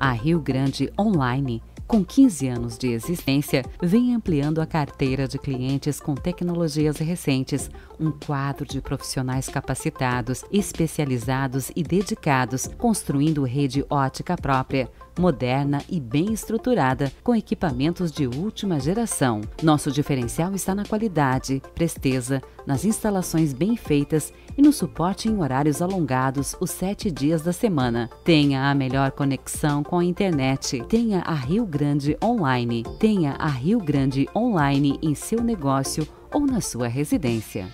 A Rio Grande Online com 15 anos de existência, vem ampliando a carteira de clientes com tecnologias recentes, um quadro de profissionais capacitados, especializados e dedicados, construindo rede ótica própria, moderna e bem estruturada, com equipamentos de última geração. Nosso diferencial está na qualidade, presteza, nas instalações bem feitas e no suporte em horários alongados os sete dias da semana. Tenha a melhor conexão com a internet. Tenha a Rio Grande Online. Tenha a Rio Grande Online em seu negócio ou na sua residência.